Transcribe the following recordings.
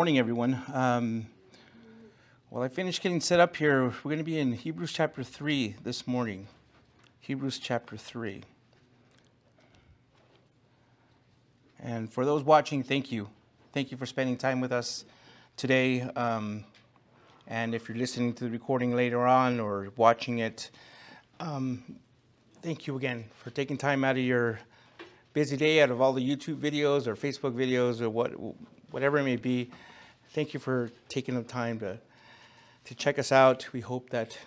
Morning, everyone. Um, well, I finished getting set up here. We're going to be in Hebrews chapter 3 this morning. Hebrews chapter 3. And for those watching, thank you. Thank you for spending time with us today. Um, and if you're listening to the recording later on or watching it, um, thank you again for taking time out of your busy day, out of all the YouTube videos or Facebook videos or what, whatever it may be. Thank you for taking the time to, to check us out. We hope that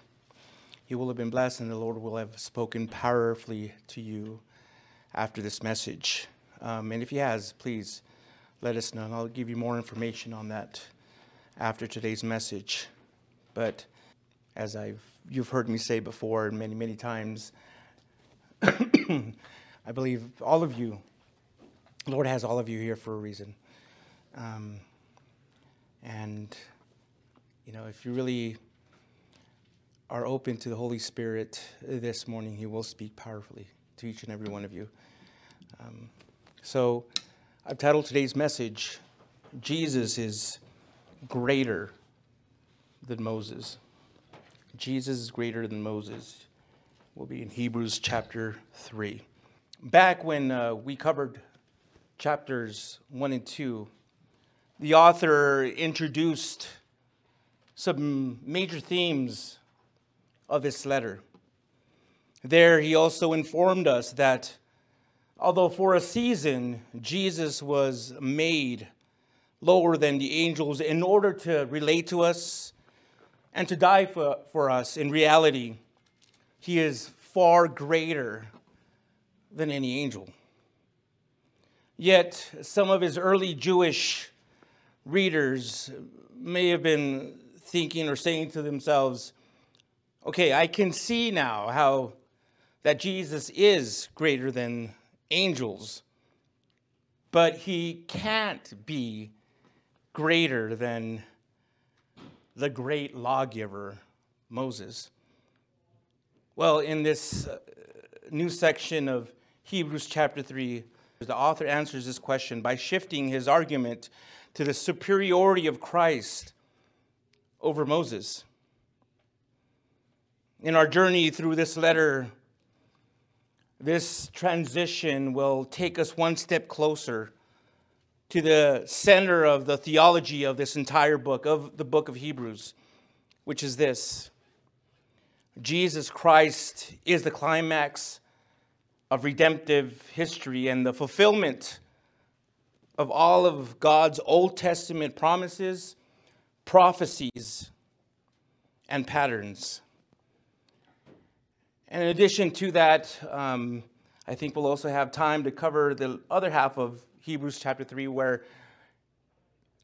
you will have been blessed and the Lord will have spoken powerfully to you after this message. Um, and if He has, please let us know. And I'll give you more information on that after today's message. But as I've you've heard me say before many many times, I believe all of you, Lord has all of you here for a reason. Um, and, you know, if you really are open to the Holy Spirit this morning, He will speak powerfully to each and every one of you. Um, so I've titled today's message, Jesus is greater than Moses. Jesus is greater than Moses. We'll be in Hebrews chapter 3. Back when uh, we covered chapters 1 and 2, the author introduced some major themes of this letter. There, he also informed us that although for a season Jesus was made lower than the angels in order to relate to us and to die for, for us, in reality, he is far greater than any angel. Yet, some of his early Jewish readers may have been thinking or saying to themselves, okay, I can see now how that Jesus is greater than angels, but he can't be greater than the great lawgiver, Moses. Well, in this uh, new section of Hebrews chapter 3, the author answers this question by shifting his argument to the superiority of Christ over Moses. In our journey through this letter, this transition will take us one step closer to the center of the theology of this entire book, of the book of Hebrews, which is this Jesus Christ is the climax of redemptive history and the fulfillment of all of God's Old Testament promises, prophecies, and patterns. And in addition to that, um, I think we'll also have time to cover the other half of Hebrews chapter 3, where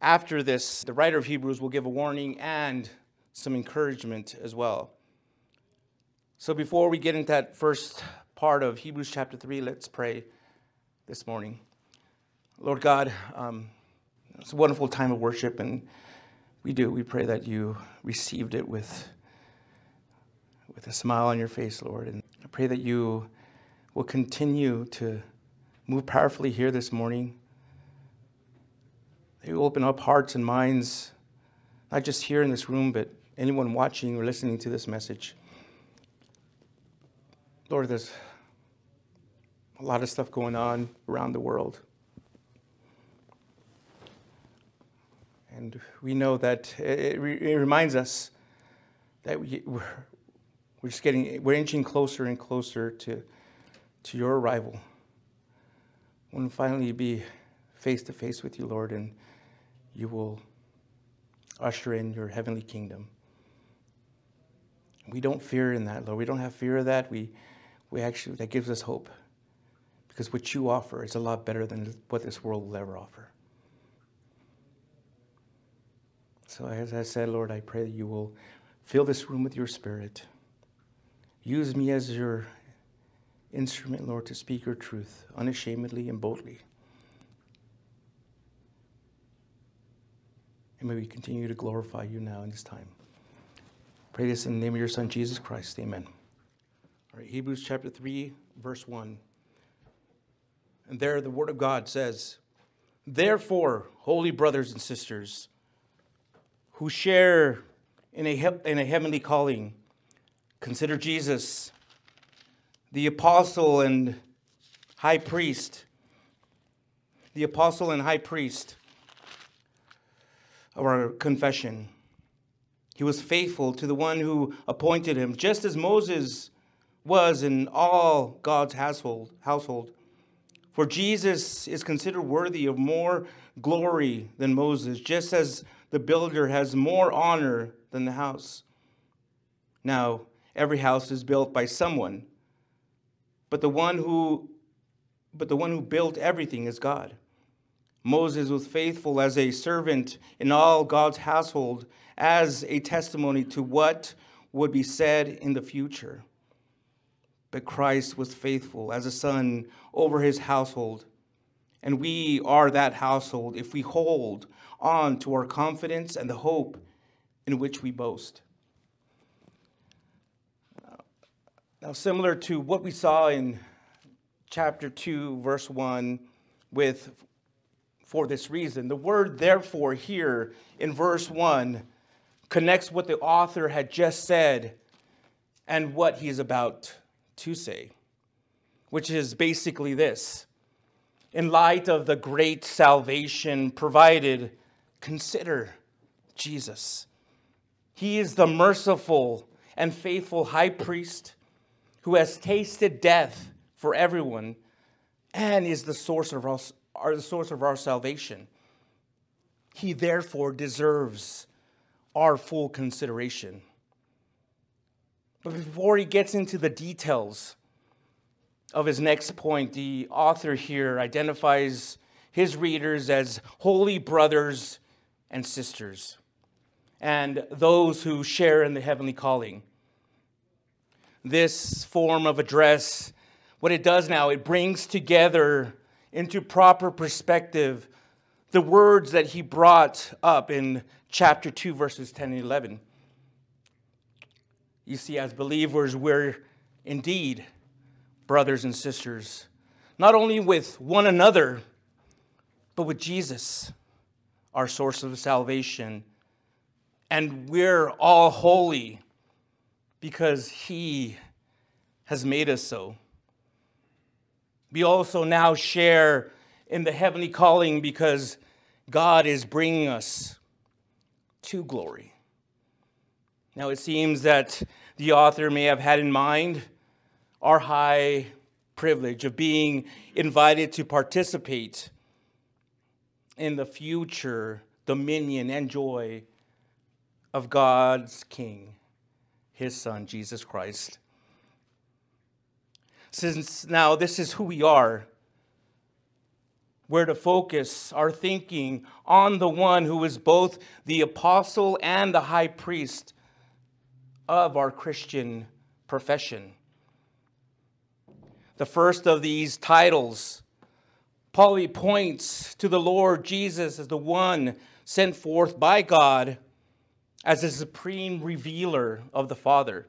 after this, the writer of Hebrews will give a warning and some encouragement as well. So before we get into that first part of Hebrews chapter 3, let's pray this morning. Lord God, um, it's a wonderful time of worship, and we do. We pray that you received it with, with a smile on your face, Lord. And I pray that you will continue to move powerfully here this morning. That you open up hearts and minds, not just here in this room, but anyone watching or listening to this message. Lord, there's a lot of stuff going on around the world. And we know that it, it reminds us that we, we're, we're just getting, we're inching closer and closer to, to your arrival. When finally be face to face with you, Lord, and you will usher in your heavenly kingdom. We don't fear in that, Lord. We don't have fear of that. We, we actually, that gives us hope because what you offer is a lot better than what this world will ever offer. So, as I said, Lord, I pray that you will fill this room with your spirit. Use me as your instrument, Lord, to speak your truth unashamedly and boldly. And may we continue to glorify you now in this time. Pray this in the name of your Son, Jesus Christ. Amen. All right, Hebrews chapter 3, verse 1. And there the Word of God says, Therefore, holy brothers and sisters who share in a, in a heavenly calling, consider Jesus, the apostle and high priest, the apostle and high priest of our confession. He was faithful to the one who appointed him, just as Moses was in all God's household. household. For Jesus is considered worthy of more glory than Moses, just as the builder has more honor than the house. Now, every house is built by someone, but the one who but the one who built everything is God. Moses was faithful as a servant in all God's household as a testimony to what would be said in the future. But Christ was faithful as a son over his household. And we are that household if we hold on to our confidence and the hope in which we boast. Now, similar to what we saw in chapter 2, verse 1, with for this reason, the word therefore here in verse 1 connects what the author had just said and what he is about to say, which is basically this. In light of the great salvation provided, consider Jesus. He is the merciful and faithful high priest who has tasted death for everyone and is the source of our, the source of our salvation. He therefore deserves our full consideration. But before he gets into the details of his next point, the author here identifies his readers as holy brothers and sisters and those who share in the heavenly calling. This form of address, what it does now, it brings together into proper perspective the words that he brought up in chapter 2, verses 10 and 11. You see, as believers, we're indeed brothers and sisters, not only with one another, but with Jesus, our source of salvation. And we're all holy because he has made us so. We also now share in the heavenly calling because God is bringing us to glory. Now, it seems that the author may have had in mind our high privilege of being invited to participate in the future dominion and joy of God's King, his Son, Jesus Christ. Since now this is who we are, we're to focus our thinking on the one who is both the apostle and the high priest of our Christian profession. The first of these titles, Paul points to the Lord Jesus as the one sent forth by God as the supreme revealer of the Father,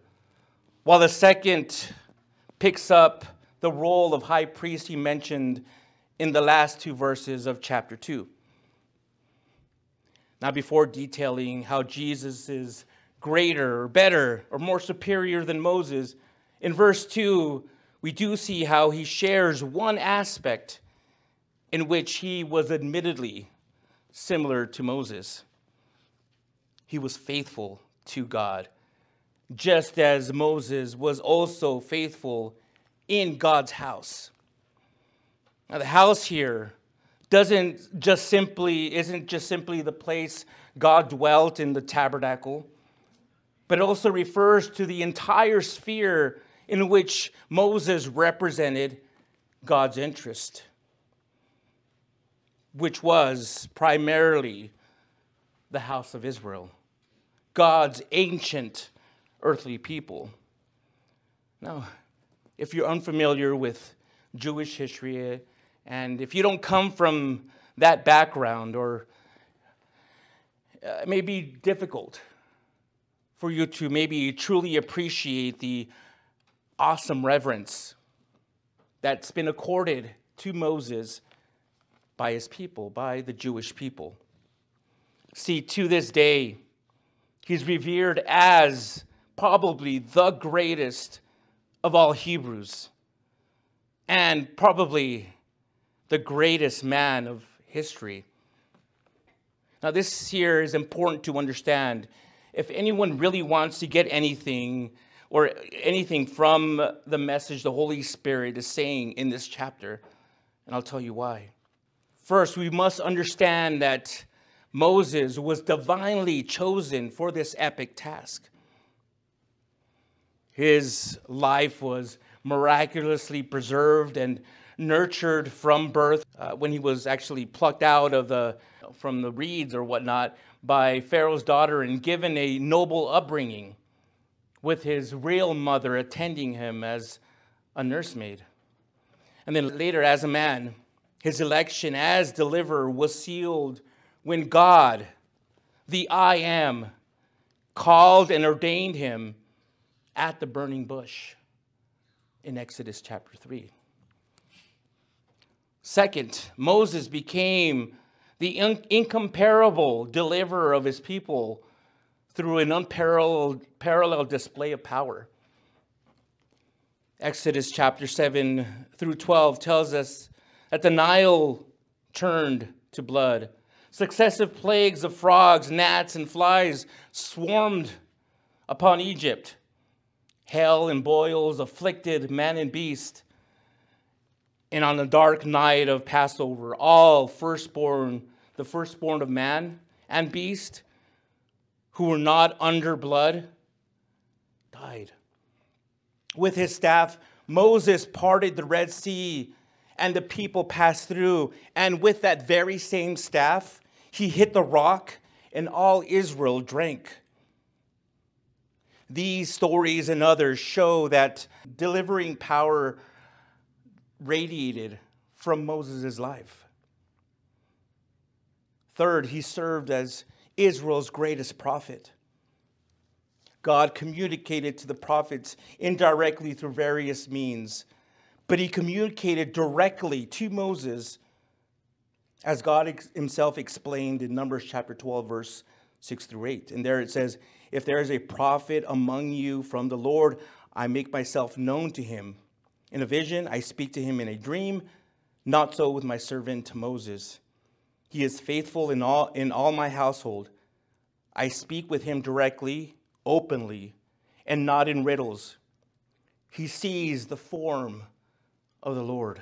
while the second picks up the role of high priest he mentioned in the last two verses of chapter 2. Now, before detailing how Jesus is greater or better or more superior than Moses. In verse 2, we do see how he shares one aspect in which he was admittedly similar to Moses. He was faithful to God, just as Moses was also faithful in God's house. Now, the house here doesn't just simply isn't just simply the place God dwelt in the tabernacle but it also refers to the entire sphere in which Moses represented God's interest, which was primarily the house of Israel, God's ancient earthly people. Now, if you're unfamiliar with Jewish history, and if you don't come from that background, or uh, it may be difficult for you to maybe truly appreciate the awesome reverence that's been accorded to Moses by his people, by the Jewish people. See, to this day, he's revered as probably the greatest of all Hebrews and probably the greatest man of history. Now, this here is important to understand. If anyone really wants to get anything or anything from the message the Holy Spirit is saying in this chapter, and I'll tell you why. First, we must understand that Moses was divinely chosen for this epic task. His life was miraculously preserved and nurtured from birth uh, when he was actually plucked out of the from the reeds or whatnot by Pharaoh's daughter and given a noble upbringing with his real mother attending him as a nursemaid. And then later, as a man, his election as deliverer was sealed when God, the I am, called and ordained him at the burning bush in Exodus chapter 3. Second, Moses became the incomparable deliverer of his people through an unparalleled parallel display of power. Exodus chapter 7 through 12 tells us that the Nile turned to blood. Successive plagues of frogs, gnats, and flies swarmed upon Egypt. Hail and boils afflicted man and beast. And on the dark night of Passover, all firstborn, the firstborn of man and beast, who were not under blood, died. With his staff, Moses parted the Red Sea, and the people passed through. And with that very same staff, he hit the rock, and all Israel drank. These stories and others show that delivering power radiated from Moses' life. Third, he served as Israel's greatest prophet. God communicated to the prophets indirectly through various means, but he communicated directly to Moses as God himself explained in Numbers chapter 12, verse 6 through 8. And there it says, If there is a prophet among you from the Lord, I make myself known to him. In a vision, I speak to him in a dream. Not so with my servant Moses. He is faithful in all, in all my household. I speak with him directly, openly, and not in riddles. He sees the form of the Lord.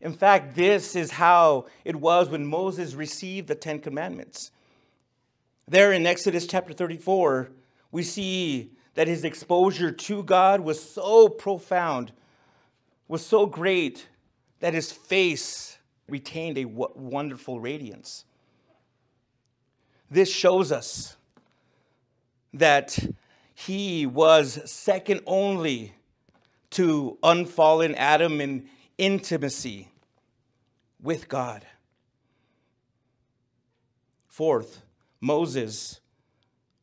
In fact, this is how it was when Moses received the Ten Commandments. There in Exodus chapter 34, we see that his exposure to God was so profound, was so great, that his face retained a wonderful radiance. This shows us that he was second only to unfallen Adam in intimacy with God. Fourth, Moses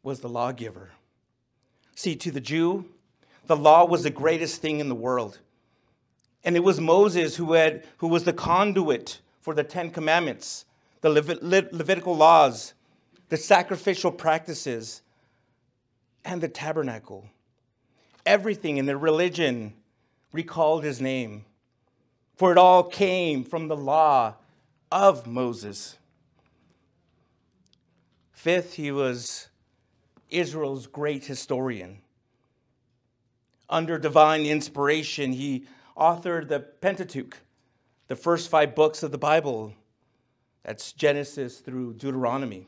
was the lawgiver. See, to the Jew, the law was the greatest thing in the world. And it was Moses who, had, who was the conduit for the Ten Commandments, the Levit- Le- Levitical laws, the sacrificial practices, and the tabernacle. Everything in the religion recalled his name, for it all came from the law of Moses. Fifth, he was Israel's great historian. Under divine inspiration, he authored the Pentateuch, the first five books of the Bible. That's Genesis through Deuteronomy.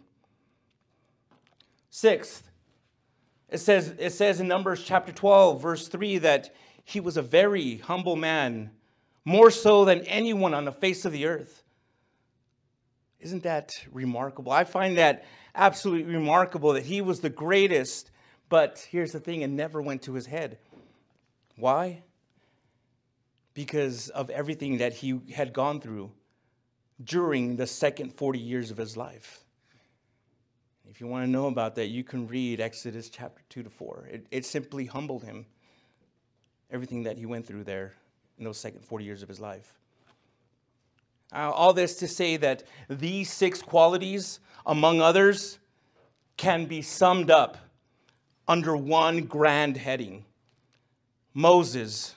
Sixth, it says, it says in Numbers chapter 12, verse 3, that he was a very humble man, more so than anyone on the face of the earth. Isn't that remarkable? I find that absolutely remarkable that he was the greatest, but here's the thing it never went to his head. Why? Because of everything that he had gone through during the second 40 years of his life. If you want to know about that, you can read Exodus chapter 2 to 4. It, it simply humbled him, everything that he went through there in those second 40 years of his life. Uh, all this to say that these six qualities, among others, can be summed up under one grand heading Moses,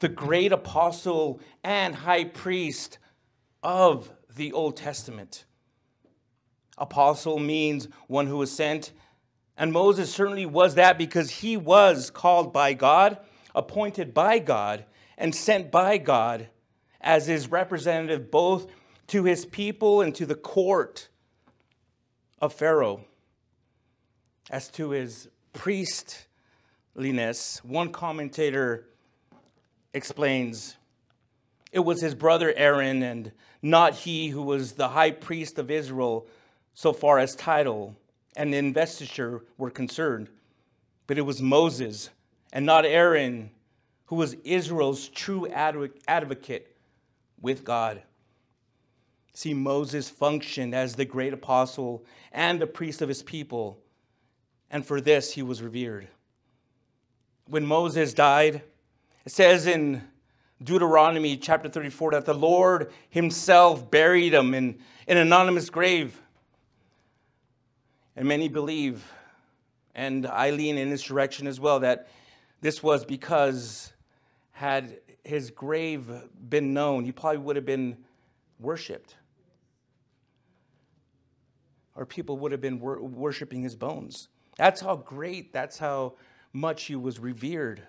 the great apostle and high priest of the Old Testament. Apostle means one who was sent, and Moses certainly was that because he was called by God, appointed by God, and sent by God as his representative both to his people and to the court of Pharaoh. As to his priestliness, one commentator explains it was his brother Aaron and not he who was the high priest of Israel so far as title and investiture were concerned, but it was Moses and not Aaron who was Israel's true advocate with God. See, Moses functioned as the great apostle and the priest of his people, and for this he was revered. When Moses died, it says in Deuteronomy chapter 34 that the Lord himself buried him in, in an anonymous grave. And many believe, and I lean in this direction as well, that this was because had his grave been known, he probably would have been worshiped. Or people would have been wor- worshiping his bones. That's how great, that's how much he was revered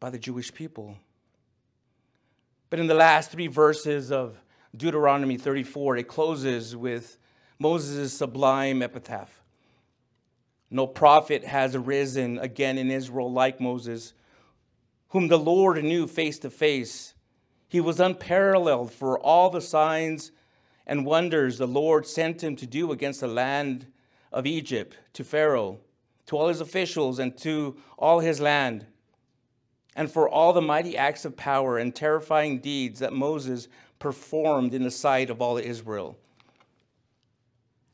by the Jewish people. But in the last three verses of Deuteronomy 34, it closes with Moses' sublime epitaph. No prophet has arisen again in Israel like Moses whom the Lord knew face to face. He was unparalleled for all the signs and wonders the Lord sent him to do against the land of Egypt, to Pharaoh, to all his officials, and to all his land, and for all the mighty acts of power and terrifying deeds that Moses performed in the sight of all Israel.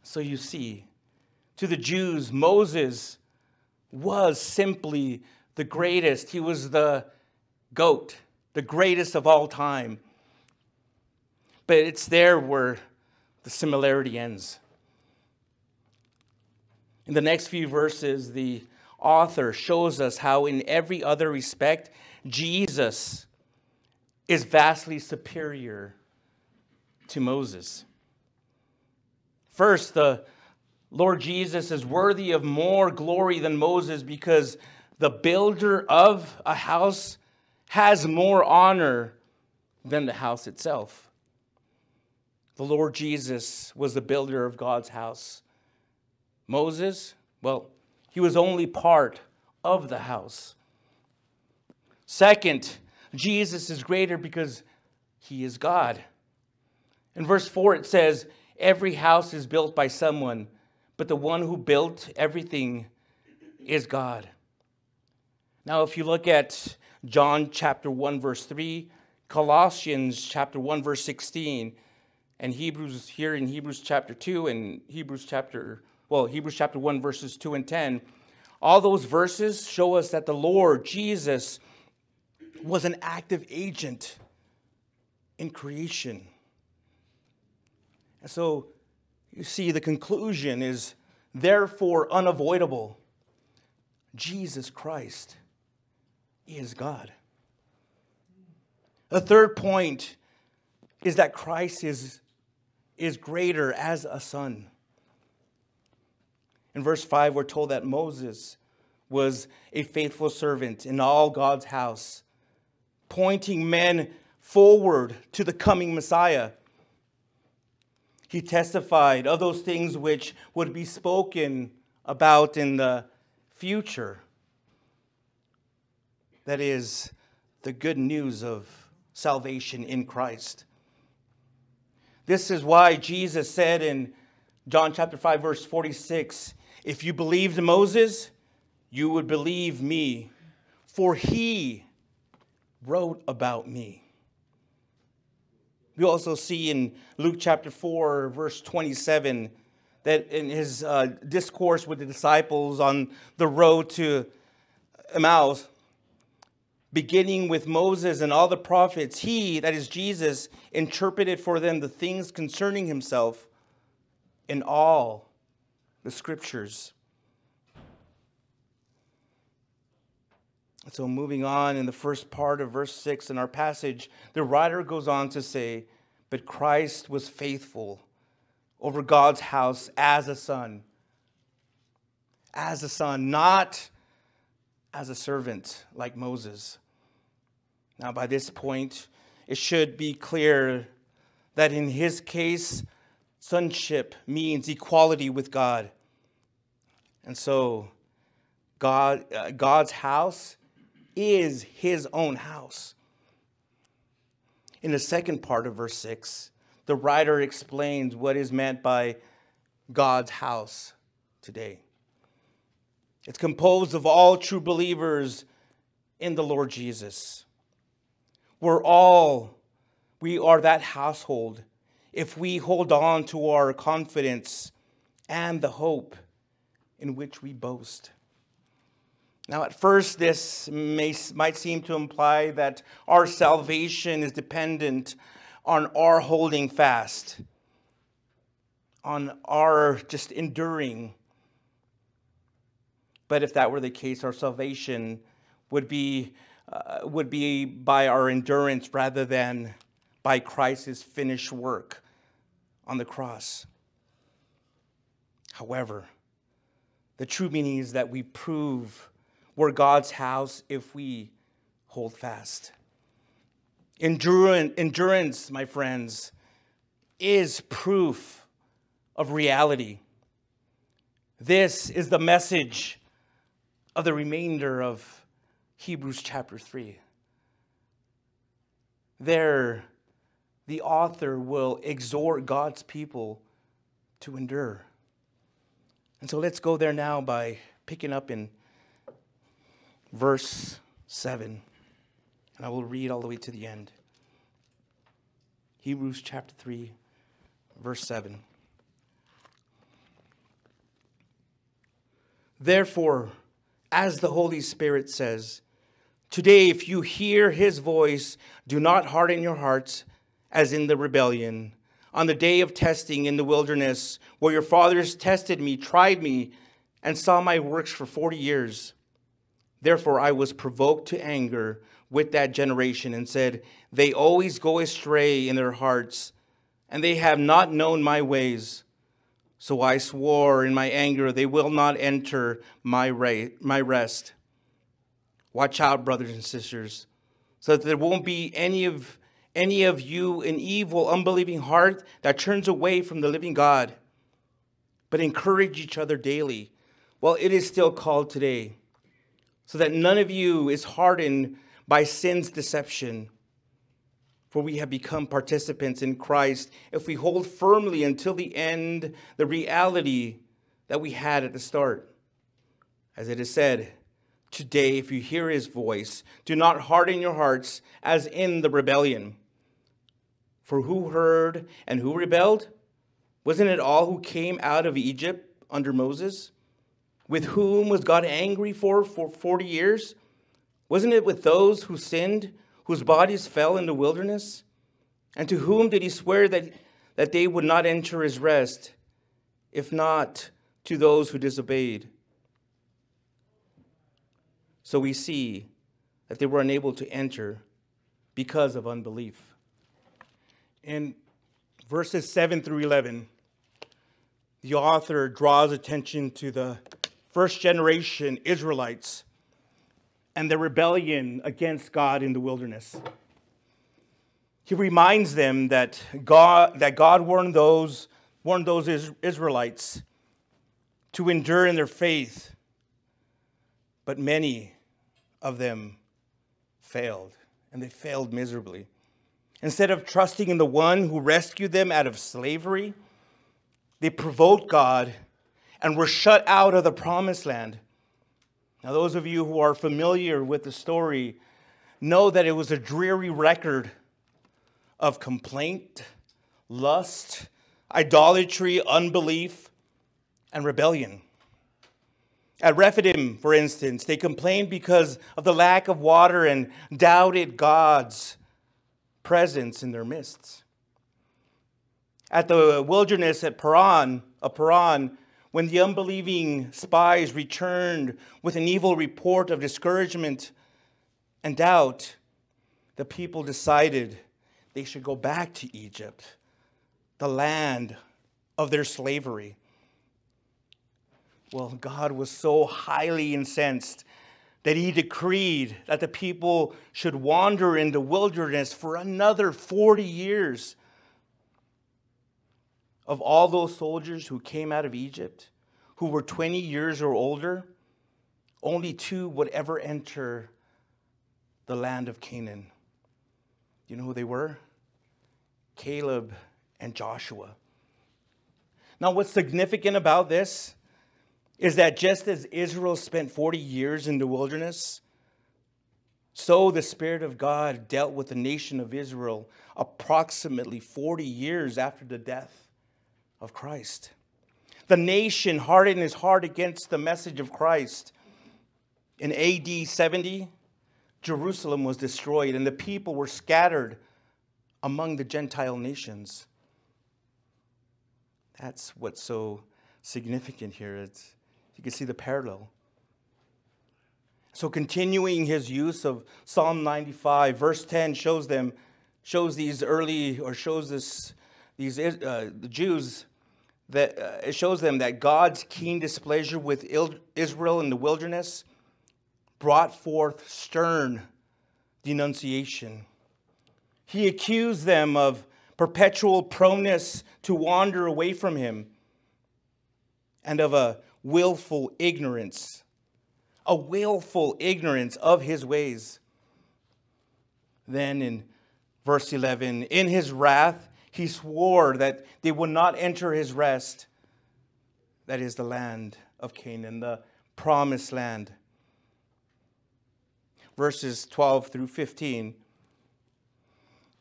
So you see, to the Jews, Moses was simply the greatest. He was the goat, the greatest of all time. But it's there where the similarity ends. In the next few verses, the author shows us how, in every other respect, Jesus is vastly superior to Moses. First, the Lord Jesus is worthy of more glory than Moses because the builder of a house has more honor than the house itself. The Lord Jesus was the builder of God's house. Moses, well, he was only part of the house. Second, Jesus is greater because he is God. In verse 4, it says, Every house is built by someone, but the one who built everything is God. Now, if you look at John chapter 1, verse 3, Colossians chapter 1, verse 16, and Hebrews here in Hebrews chapter 2 and Hebrews chapter, well, Hebrews chapter 1, verses 2 and 10, all those verses show us that the Lord Jesus was an active agent in creation. So you see, the conclusion is therefore unavoidable Jesus Christ is God. The third point is that Christ is, is greater as a son. In verse 5, we're told that Moses was a faithful servant in all God's house, pointing men forward to the coming Messiah. He testified of those things which would be spoken about in the future that is the good news of salvation in Christ. This is why Jesus said in John chapter 5 verse 46, if you believed Moses, you would believe me, for he wrote about me. We also see in Luke chapter 4 verse 27 that in his uh, discourse with the disciples on the road to Emmaus, beginning with Moses and all the prophets, he, that is Jesus, interpreted for them the things concerning himself in all the scriptures. So, moving on in the first part of verse 6 in our passage, the writer goes on to say, But Christ was faithful over God's house as a son. As a son, not as a servant like Moses. Now, by this point, it should be clear that in his case, sonship means equality with God. And so, God, uh, God's house is his own house. In the second part of verse 6, the writer explains what is meant by God's house today. It's composed of all true believers in the Lord Jesus. We're all, we are that household if we hold on to our confidence and the hope in which we boast. Now, at first, this may, might seem to imply that our salvation is dependent on our holding fast, on our just enduring. But if that were the case, our salvation would be, uh, would be by our endurance rather than by Christ's finished work on the cross. However, the true meaning is that we prove we're God's house if we hold fast. Endurance, endurance, my friends, is proof of reality. This is the message of the remainder of Hebrews chapter 3. There, the author will exhort God's people to endure. And so let's go there now by picking up in verse 7. And I will read all the way to the end. Hebrews chapter 3, verse 7. Therefore, as the Holy Spirit says, Today, if you hear his voice, do not harden your hearts as in the rebellion. On the day of testing in the wilderness, where your fathers tested me, tried me, and saw my works for 40 years. Therefore, I was provoked to anger with that generation and said, They always go astray in their hearts, and they have not known my ways. So I swore in my anger, they will not enter my, my rest. Watch out, brothers and sisters, so that there won't be any of, any of you an evil, unbelieving heart that turns away from the living God. But encourage each other daily while it is still called today so that none of you is hardened by sin's deception. For we have become participants in Christ if we hold firmly until the end the reality that we had at the start. As it is said, Today, if you hear his voice, do not harden your hearts as in the rebellion. For who heard and who rebelled? Wasn't it all who came out of Egypt under Moses? With whom was God angry for for 40 years? Wasn't it with those who sinned, whose bodies fell in the wilderness? And to whom did he swear that, that they would not enter his rest, if not to those who disobeyed? So we see that they were unable to enter because of unbelief. In verses 7 through 11, the author draws attention to the first generation Israelites and their rebellion against God in the wilderness. He reminds them that God, that God warned those, warned those Israelites to endure in their faith, but many of them failed, and they failed miserably. Instead of trusting in the one who rescued them out of slavery, they provoked God and were shut out of the promised land. Now, those of you who are familiar with the story know that it was a dreary record of complaint, lust, idolatry, unbelief, and rebellion. At Rephidim, for instance, they complained because of the lack of water and doubted God's presence in their midst. At the wilderness at Paran, of Paran, when the unbelieving spies returned with an evil report of discouragement and doubt, the people decided they should go back to Egypt, the land of their slavery. Well, God was so highly incensed that he decreed that the people should wander in the wilderness for another 40 years. Of all those soldiers who came out of Egypt, who were 20 years or older, only two would ever enter the land of Canaan. You know who they were? Caleb and Joshua. Now, what's significant about this is that just as Israel spent 40 years in the wilderness, so the Spirit of God dealt with the nation of Israel approximately 40 years after the death of Christ. The nation hardened his heart against the message of Christ. In AD 70, Jerusalem was destroyed and the people were scattered among the Gentile nations. That's what's so significant here. It's, you can see the parallel. So continuing his use of Psalm 95, verse 10 shows them, shows these early, or shows this, these uh, the Jews that uh, it shows them that God's keen displeasure with Israel in the wilderness brought forth stern denunciation. He accused them of perpetual proneness to wander away from him and of a willful ignorance, a willful ignorance of his ways. Then in verse 11, in his wrath, he swore that they would not enter his rest, that is the land of Canaan, the promised land. Verses 12 through 15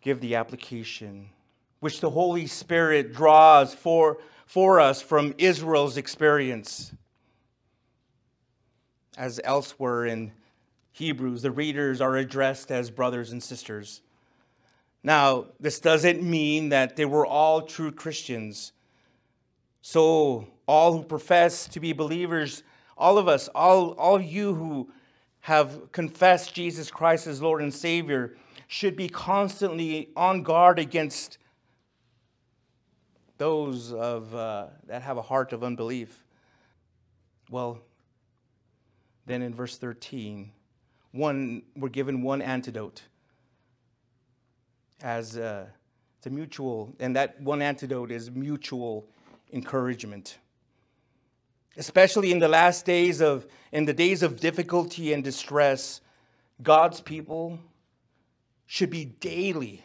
give the application which the Holy Spirit draws for for us from Israel's experience. As elsewhere in Hebrews, the readers are addressed as brothers and sisters. Now, this doesn't mean that they were all true Christians. So, all who profess to be believers, all of us, all, all you who have confessed Jesus Christ as Lord and Savior, should be constantly on guard against those of, uh, that have a heart of unbelief. Well, then in verse 13, one, we're given one antidote as uh, it's a mutual, and that one antidote is mutual encouragement. Especially in the last days of, in the days of difficulty and distress, God's people should be daily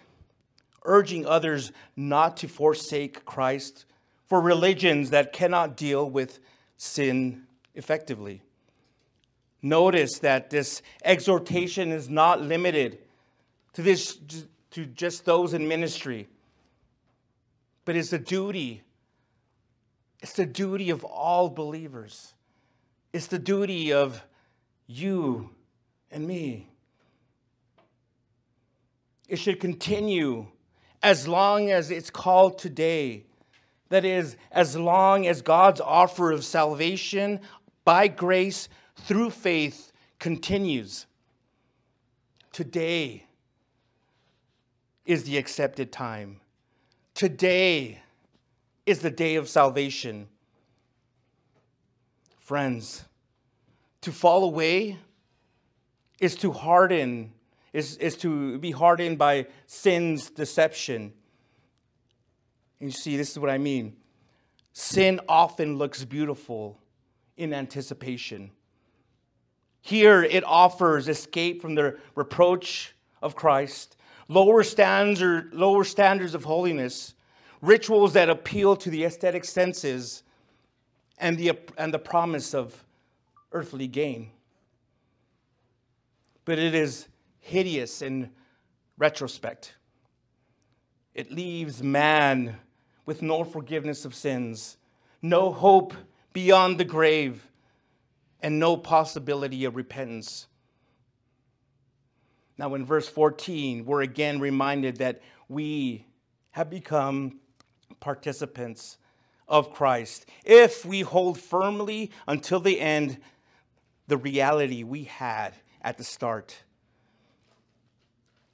urging others not to forsake Christ for religions that cannot deal with sin effectively. Notice that this exhortation is not limited to, this, to just those in ministry, but it's a duty. It's the duty of all believers. It's the duty of you and me. It should continue as long as it's called today. That is, as long as God's offer of salvation by grace through faith continues. Today is the accepted time. Today is the day of salvation. Friends, to fall away is to harden is, is to be hardened by sin's deception. And you see, this is what I mean. Sin often looks beautiful in anticipation. Here it offers escape from the reproach of Christ, lower standards, lower standards of holiness, rituals that appeal to the aesthetic senses, and the, and the promise of earthly gain. But it is hideous in retrospect. It leaves man with no forgiveness of sins, no hope beyond the grave, and no possibility of repentance. Now, in verse 14, we're again reminded that we have become participants of Christ if we hold firmly until the end the reality we had at the start.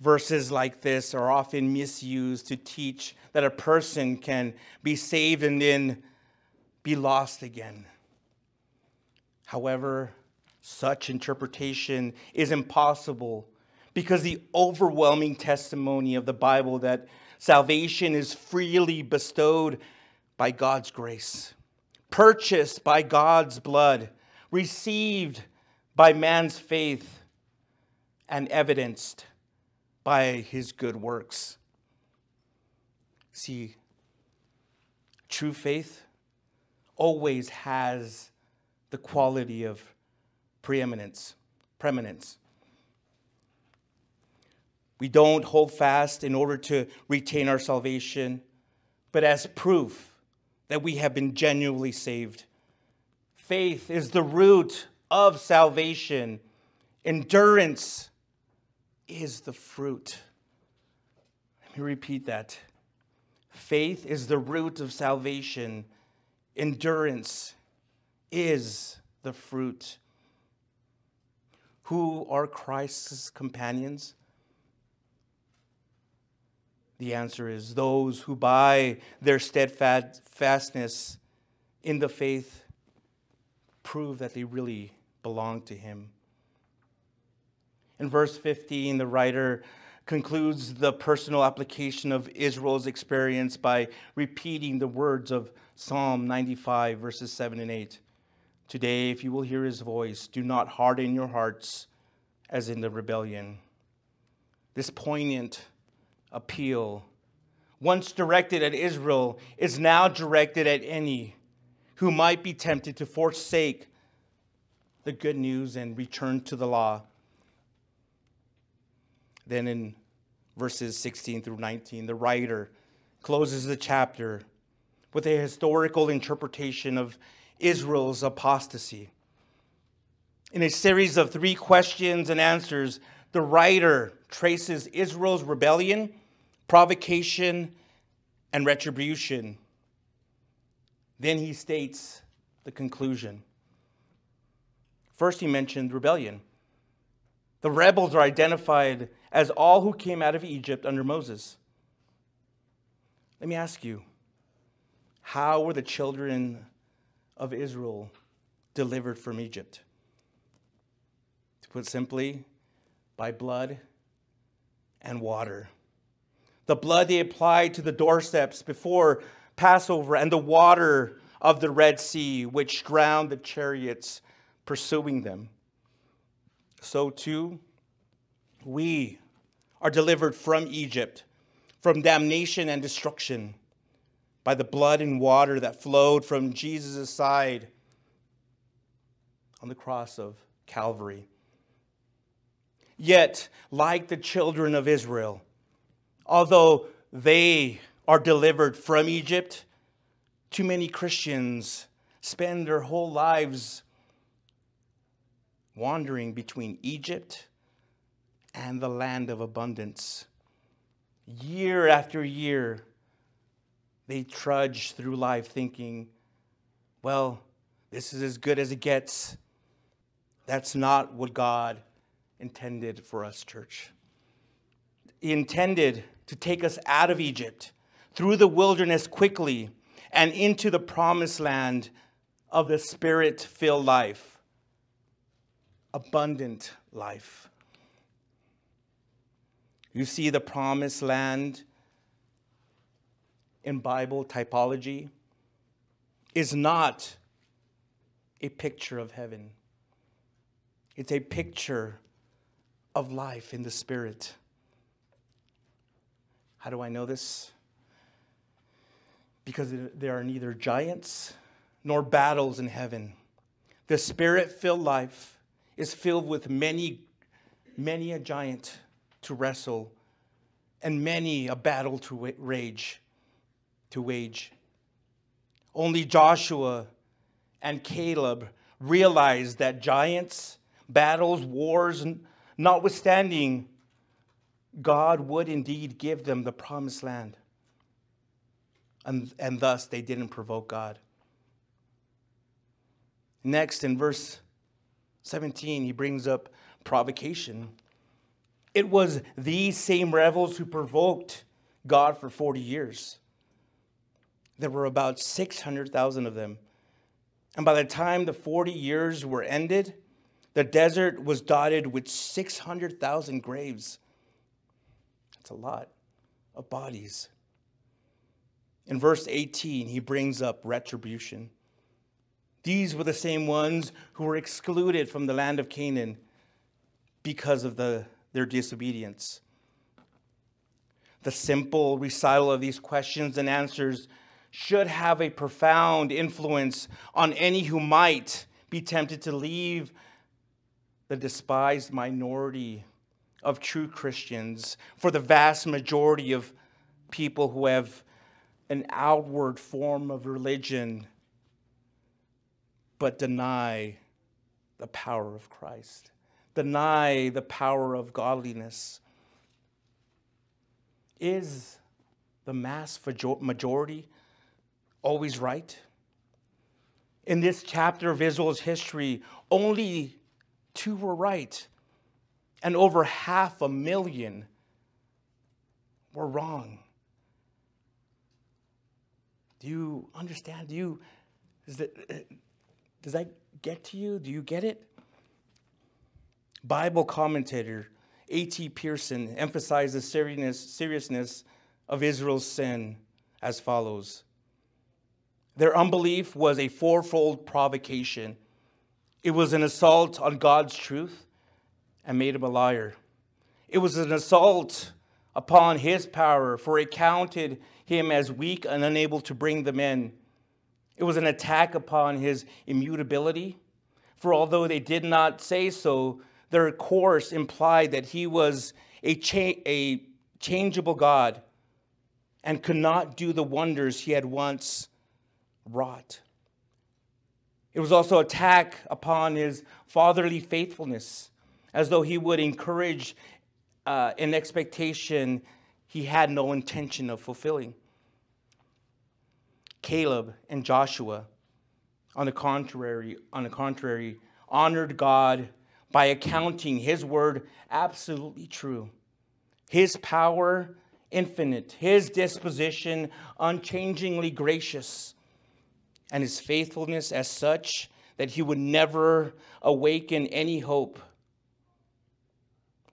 Verses like this are often misused to teach that a person can be saved and then be lost again. However, such interpretation is impossible because the overwhelming testimony of the Bible that salvation is freely bestowed by God's grace, purchased by God's blood, received by man's faith, and evidenced by his good works. See, true faith always has the quality of preeminence, preeminence. We don't hold fast in order to retain our salvation, but as proof that we have been genuinely saved. Faith is the root of salvation, endurance is the fruit. Let me repeat that. Faith is the root of salvation, endurance is the fruit. Who are Christ's companions? The answer is those who, by their steadfastness in the faith, prove that they really belong to Him. In verse 15, the writer concludes the personal application of Israel's experience by repeating the words of Psalm 95, verses 7 and 8. Today, if you will hear his voice, do not harden your hearts as in the rebellion. This poignant appeal, once directed at Israel, is now directed at any who might be tempted to forsake the good news and return to the law. Then in verses 16 through 19, the writer closes the chapter with a historical interpretation of Israel's apostasy. In a series of three questions and answers, the writer traces Israel's rebellion, provocation, and retribution. Then he states the conclusion. First, he mentioned rebellion. The rebels are identified as all who came out of Egypt under Moses. Let me ask you how were the children of Israel delivered from Egypt? To put simply, by blood and water. The blood they applied to the doorsteps before Passover, and the water of the Red Sea, which drowned the chariots pursuing them. So too, we are delivered from Egypt, from damnation and destruction by the blood and water that flowed from Jesus' side on the cross of Calvary. Yet, like the children of Israel, although they are delivered from Egypt, too many Christians spend their whole lives wandering between Egypt and the land of abundance. Year after year, they trudge through life thinking, well, this is as good as it gets. That's not what God intended for us, church. He intended to take us out of Egypt, through the wilderness quickly, and into the promised land of the spirit filled life, abundant life. You see the promised land in Bible typology is not a picture of heaven. It's a picture of life in the Spirit. How do I know this? Because there are neither giants nor battles in heaven. The Spirit filled life is filled with many, many a giant to wrestle and many a battle to rage to wage. Only Joshua and Caleb realized that giants, battles, wars, notwithstanding, God would indeed give them the promised land. And, and thus they didn't provoke God. Next, in verse 17, he brings up provocation. It was these same rebels who provoked God for 40 years. There were about 600,000 of them. And by the time the 40 years were ended, the desert was dotted with 600,000 graves. That's a lot of bodies. In verse 18, he brings up retribution. These were the same ones who were excluded from the land of Canaan because of the, their disobedience. The simple recital of these questions and answers should have a profound influence on any who might be tempted to leave the despised minority of true Christians for the vast majority of people who have an outward form of religion but deny the power of Christ, deny the power of godliness. Is the mass majority always right? In this chapter of Israel's history, only two were right, and over half a million were wrong. Do you understand? Do you, that, does that get to you? Do you get it? Bible commentator A.T. Pierson emphasized the seriousness, seriousness of Israel's sin as follows Their unbelief was a fourfold provocation. It was an assault on God's truth and made him a liar. It was an assault upon his power, for it counted him as weak and unable to bring them in. It was an attack upon his immutability, for although they did not say so, their course implied that he was a, cha- a changeable God and could not do the wonders he had once wrought. It was also attack upon his fatherly faithfulness, as though he would encourage uh, an expectation he had no intention of fulfilling. Caleb and Joshua, on the contrary, on the contrary, honored God by accounting his word absolutely true. His power infinite, his disposition unchangingly gracious, and his faithfulness as such that he would never awaken any hope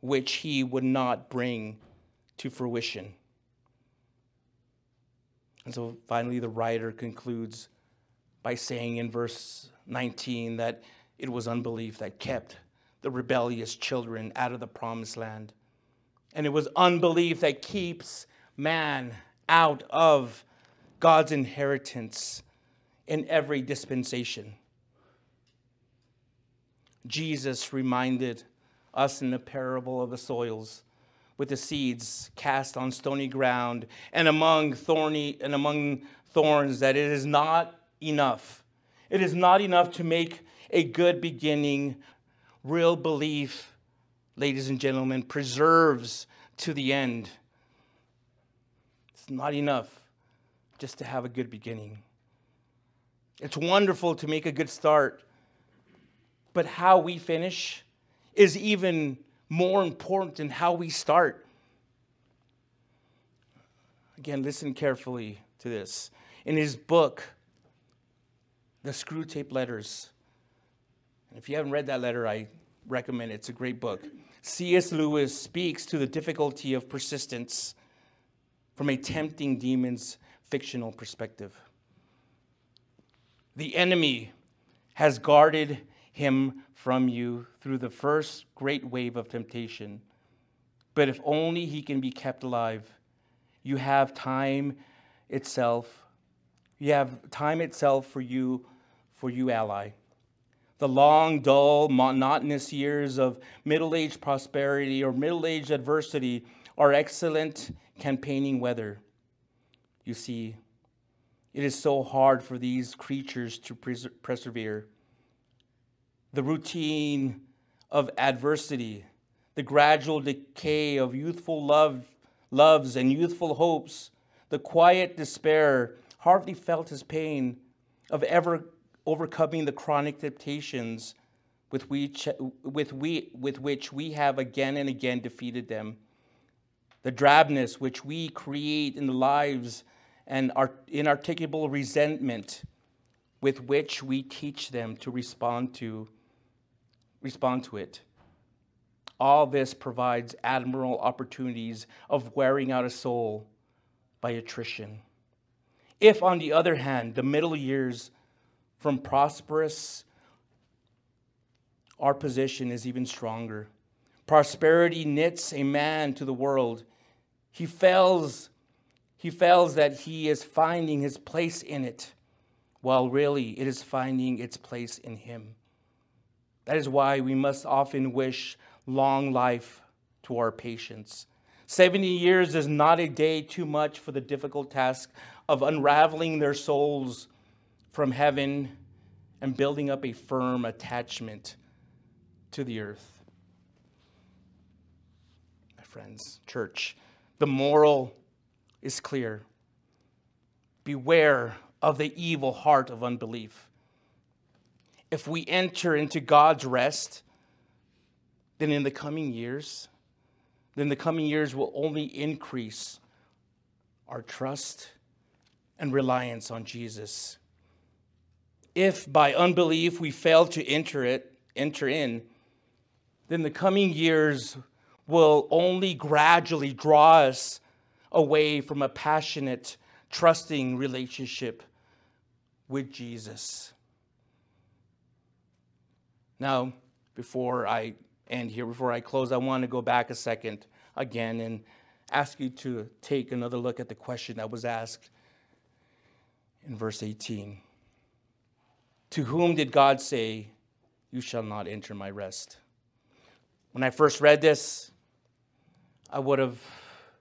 which he would not bring to fruition. And so finally, the writer concludes by saying in verse 19 that it was unbelief that kept the rebellious children out of the promised land. And it was unbelief that keeps man out of God's inheritance in every dispensation. Jesus reminded us in the parable of the soils with the seeds cast on stony ground and among thorny and among thorns that it is not enough. It is not enough to make a good beginning. Real belief, ladies and gentlemen, preserves to the end. It's not enough just to have a good beginning. It's wonderful to make a good start, but how we finish is even more important than how we start. Again, listen carefully to this. In his book, The Screwtape Letters, and if you haven't read that letter, I recommend it. It's a great book. C.S. Lewis speaks to the difficulty of persistence from a tempting demon's fictional perspective. The enemy has guarded him from you through the first great wave of temptation. But if only he can be kept alive, you have time itself. You have time itself for you, for you, ally. The long, dull, monotonous years of middle aged prosperity or middle aged adversity are excellent campaigning weather. You see, it is so hard for these creatures to persevere the routine of adversity, the gradual decay of youthful love, loves and youthful hopes, the quiet despair, hardly felt his pain of ever overcoming the chronic temptations with which, with, we, with which we have again and again defeated them. The drabness which we create in the lives and our inarticulable resentment with which we teach them to respond to respond to it. All this provides admirable opportunities of wearing out a soul by attrition. If, on the other hand, the middle years from prosperous, our position is even stronger. Prosperity knits a man to the world. He fails, he fails that he is finding his place in it, while really it is finding its place in him. That is why we must often wish long life to our patients. 70 years is not a day too much for the difficult task of unraveling their souls from heaven and building up a firm attachment to the earth. My friends, church, the moral is clear. Beware of the evil heart of unbelief if we enter into God's rest, then in the coming years, then the coming years will only increase our trust and reliance on Jesus. If by unbelief we fail to enter it, enter in, then the coming years will only gradually draw us away from a passionate, trusting relationship with Jesus. Now, before I end here, before I close, I want to go back a second again and ask you to take another look at the question that was asked in verse 18. To whom did God say, You shall not enter my rest? When I first read this, I would have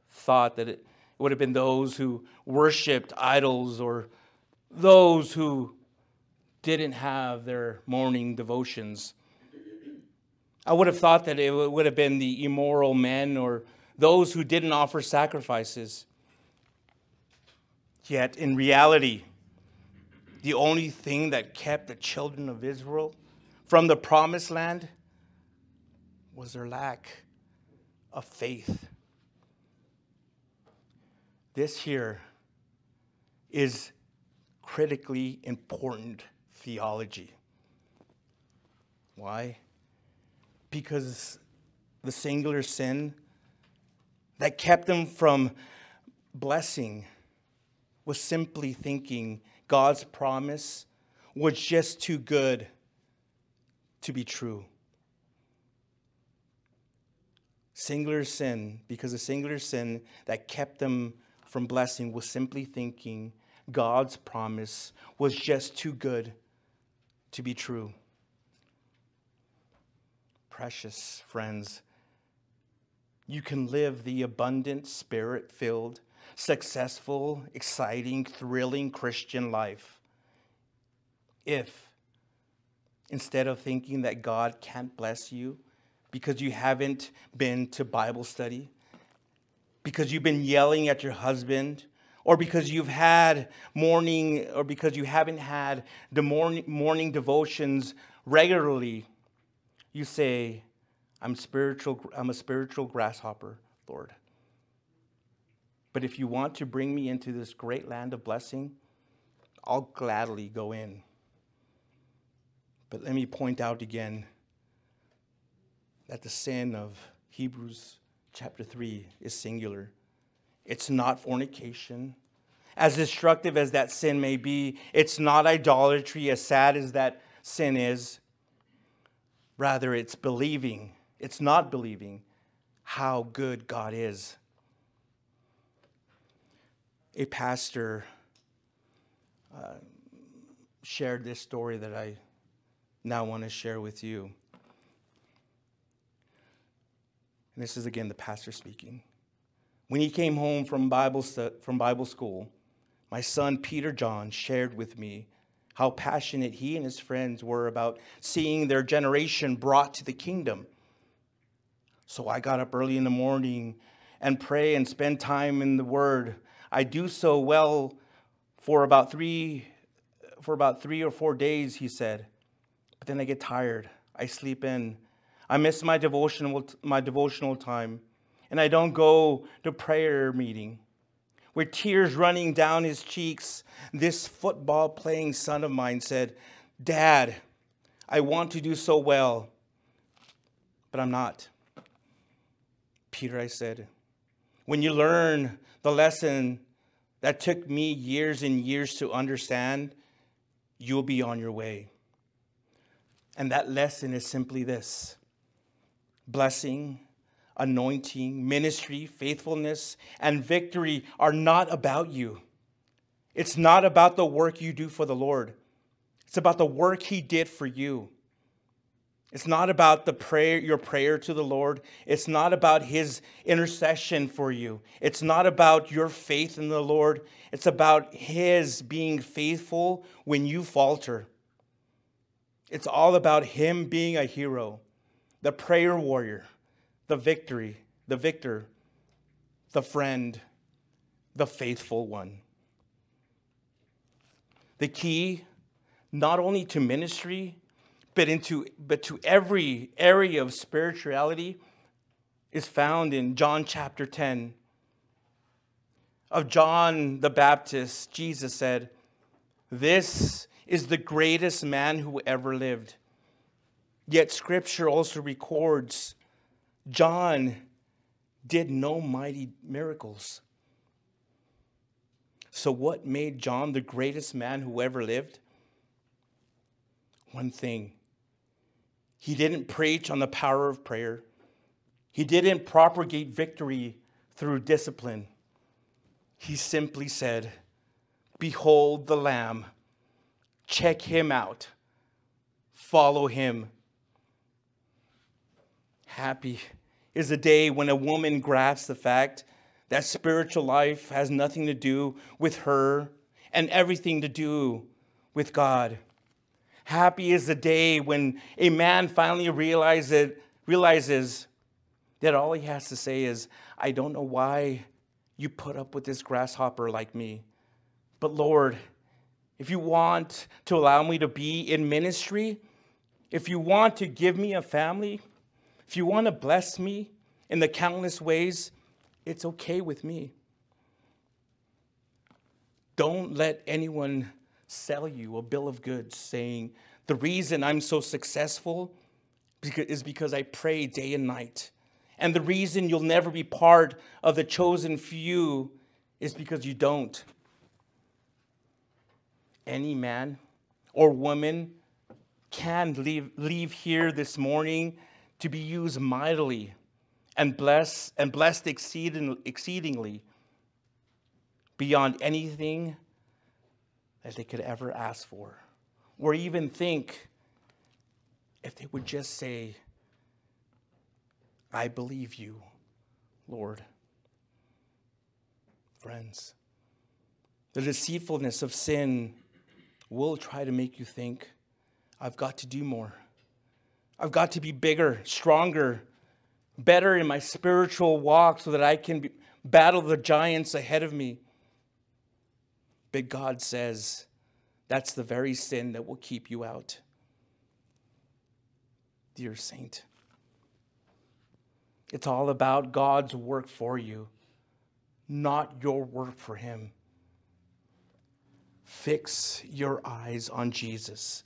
thought that it would have been those who worshiped idols or those who didn't have their morning devotions. I would have thought that it would have been the immoral men or those who didn't offer sacrifices. Yet, in reality, the only thing that kept the children of Israel from the promised land was their lack of faith. This here is critically important theology. Why? Because the singular sin that kept them from blessing was simply thinking God's promise was just too good to be true. Singular sin, because the singular sin that kept them from blessing was simply thinking God's promise was just too good to be true. Precious friends, you can live the abundant, spirit filled, successful, exciting, thrilling Christian life if instead of thinking that God can't bless you because you haven't been to Bible study, because you've been yelling at your husband or because you've had morning, or because you haven't had the morning, morning devotions regularly, you say, I'm spiritual, I'm a spiritual grasshopper, Lord. But if you want to bring me into this great land of blessing, I'll gladly go in. But let me point out again that the sin of Hebrews chapter 3 is singular. It's not fornication. As destructive as that sin may be, it's not idolatry, as sad as that sin is. Rather, it's believing, it's not believing how good God is. A pastor uh, shared this story that I now want to share with you. And this is again the pastor speaking. When he came home from Bible, from Bible school, my son Peter John shared with me how passionate he and his friends were about seeing their generation brought to the kingdom. So I got up early in the morning and pray and spend time in the word. I do so well for about 3 for about 3 or 4 days, he said. But then I get tired. I sleep in. I miss my devotional my devotional time and I don't go to prayer meeting with tears running down his cheeks, this football playing son of mine said, Dad, I want to do so well, but I'm not. Peter, I said, when you learn the lesson that took me years and years to understand, you'll be on your way. And that lesson is simply this blessing anointing, ministry, faithfulness, and victory are not about you. It's not about the work you do for the Lord. It's about the work he did for you. It's not about the prayer, your prayer to the Lord. It's not about his intercession for you. It's not about your faith in the Lord. It's about his being faithful when you falter. It's all about him being a hero, the prayer warrior, the victory, the victor, the friend, the faithful one. The key not only to ministry, but into but to every area of spirituality is found in John chapter 10. Of John the Baptist, Jesus said, This is the greatest man who ever lived. Yet scripture also records John did no mighty miracles. So, what made John the greatest man who ever lived? One thing he didn't preach on the power of prayer, he didn't propagate victory through discipline. He simply said, Behold the Lamb, check him out, follow him happy is a day when a woman grasps the fact that spiritual life has nothing to do with her and everything to do with God. Happy is the day when a man finally realizes, realizes that all he has to say is, I don't know why you put up with this grasshopper like me. But Lord, if you want to allow me to be in ministry, if you want to give me a family, if you want to bless me in the countless ways, it's okay with me. Don't let anyone sell you a bill of goods saying, the reason I'm so successful is because I pray day and night. And the reason you'll never be part of the chosen few is because you don't. Any man or woman can leave, leave here this morning to be used mightily and blessed and blessed exceeding, exceedingly beyond anything that they could ever ask for or even think if they would just say, I believe you, Lord. Friends, the deceitfulness of sin will try to make you think, I've got to do more. I've got to be bigger, stronger, better in my spiritual walk so that I can be, battle the giants ahead of me. But God says that's the very sin that will keep you out. Dear saint, it's all about God's work for you, not your work for Him. Fix your eyes on Jesus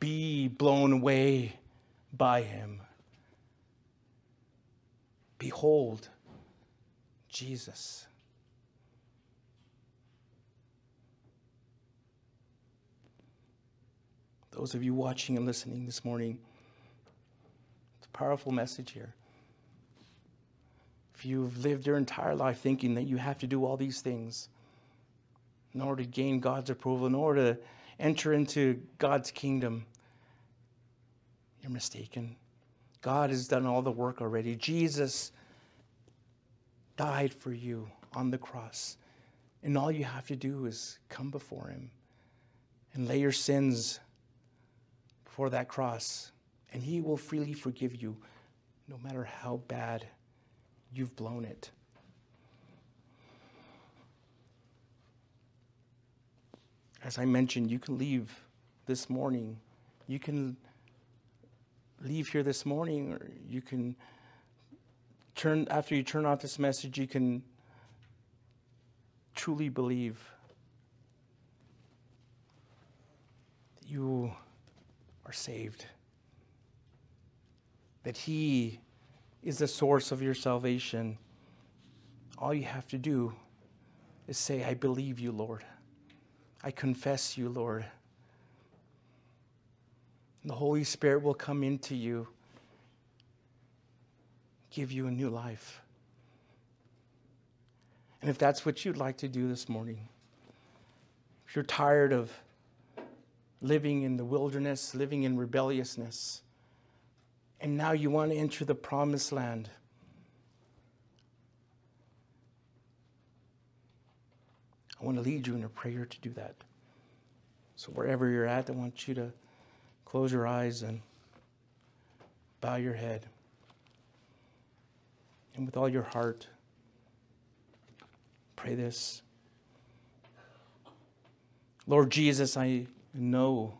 be blown away by him. Behold, Jesus. Those of you watching and listening this morning, it's a powerful message here. If you've lived your entire life thinking that you have to do all these things in order to gain God's approval, in order to enter into God's kingdom, you're mistaken. God has done all the work already. Jesus died for you on the cross. And all you have to do is come before him. and lay your sins before that cross, and He will freely forgive you no matter how bad you've blown it. As I mentioned, you can leave this morning. You can leave here this morning, or you can turn, after you turn off this message, you can truly believe that you are saved, that He is the source of your salvation. All you have to do is say, I believe you, Lord. I confess you, Lord. The Holy Spirit will come into you, give you a new life. And if that's what you'd like to do this morning, if you're tired of living in the wilderness, living in rebelliousness, and now you want to enter the promised land, I want to lead you in a prayer to do that. So, wherever you're at, I want you to close your eyes and bow your head. And with all your heart, pray this Lord Jesus, I know,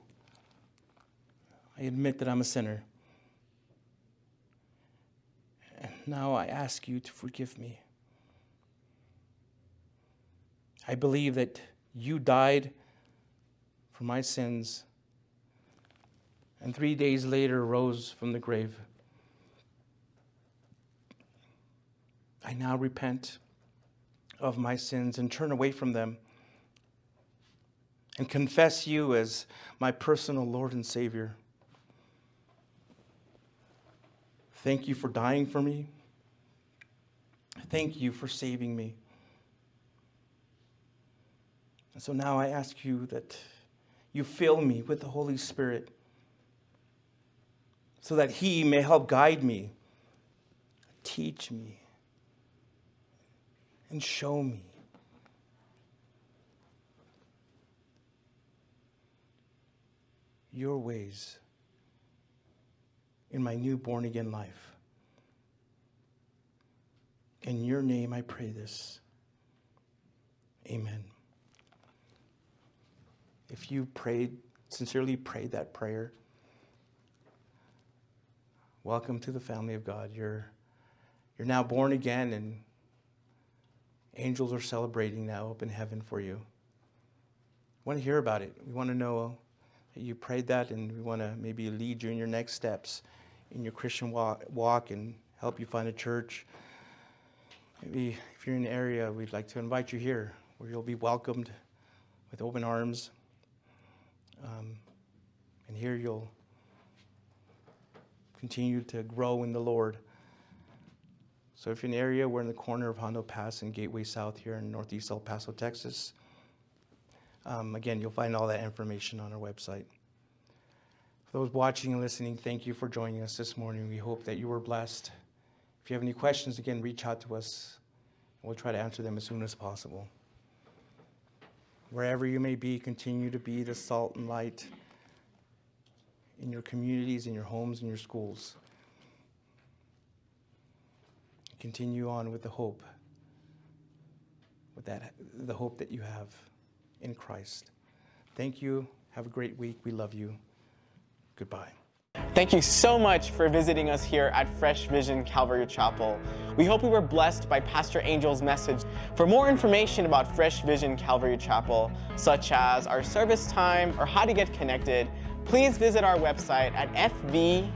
I admit that I'm a sinner. And now I ask you to forgive me. I believe that you died for my sins and three days later rose from the grave. I now repent of my sins and turn away from them and confess you as my personal Lord and Savior. Thank you for dying for me. Thank you for saving me. And so now I ask you that you fill me with the Holy Spirit so that He may help guide me, teach me, and show me. Your ways in my new born again life. In your name I pray this. Amen. If you prayed, sincerely prayed that prayer, welcome to the family of God. You're, you're now born again, and angels are celebrating now up in heaven for you. We want to hear about it. We want to know that you prayed that, and we want to maybe lead you in your next steps in your Christian walk, walk and help you find a church. Maybe if you're in the area, we'd like to invite you here where you'll be welcomed with open arms. Um, and here you'll continue to grow in the Lord. So if you're in the area, we're in the corner of Hondo Pass and Gateway South here in Northeast El Paso, Texas. Um, again, you'll find all that information on our website. For those watching and listening, thank you for joining us this morning. We hope that you were blessed. If you have any questions, again, reach out to us. And We'll try to answer them as soon as possible. Wherever you may be, continue to be the salt and light in your communities, in your homes, in your schools. Continue on with the hope, with that, the hope that you have in Christ. Thank you. Have a great week. We love you. Goodbye. Thank you so much for visiting us here at Fresh Vision Calvary Chapel. We hope you were blessed by Pastor Angel's message. For more information about Fresh Vision Calvary Chapel, such as our service time or how to get connected, please visit our website at fvccelp.com.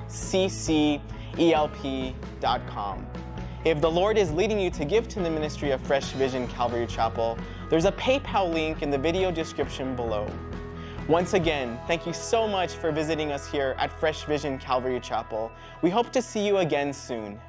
If the Lord is leading you to give to the ministry of Fresh Vision Calvary Chapel, there's a PayPal link in the video description below. Once again, thank you so much for visiting us here at Fresh Vision Calvary Chapel. We hope to see you again soon.